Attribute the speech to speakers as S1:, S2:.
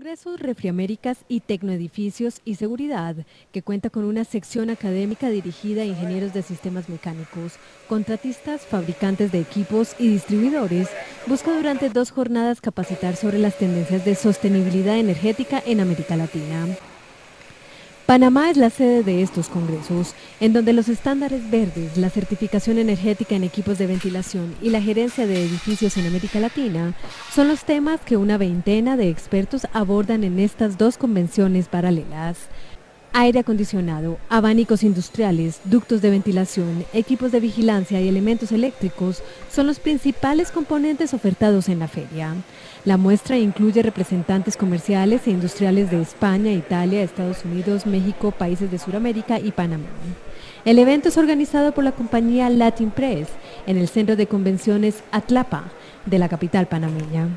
S1: Congresos Refriaméricas y Tecnoedificios y Seguridad, que cuenta con una sección académica dirigida a ingenieros de sistemas mecánicos, contratistas, fabricantes de equipos y distribuidores, busca durante dos jornadas capacitar sobre las tendencias de sostenibilidad energética en América Latina. Panamá es la sede de estos congresos, en donde los estándares verdes, la certificación energética en equipos de ventilación y la gerencia de edificios en América Latina son los temas que una veintena de expertos abordan en estas dos convenciones paralelas aire acondicionado, abanicos industriales, ductos de ventilación, equipos de vigilancia y elementos eléctricos son los principales componentes ofertados en la feria. La muestra incluye representantes comerciales e industriales de España, Italia, Estados Unidos, México, países de Sudamérica y Panamá. El evento es organizado por la compañía Latin Press en el centro de convenciones Atlapa de la capital panameña.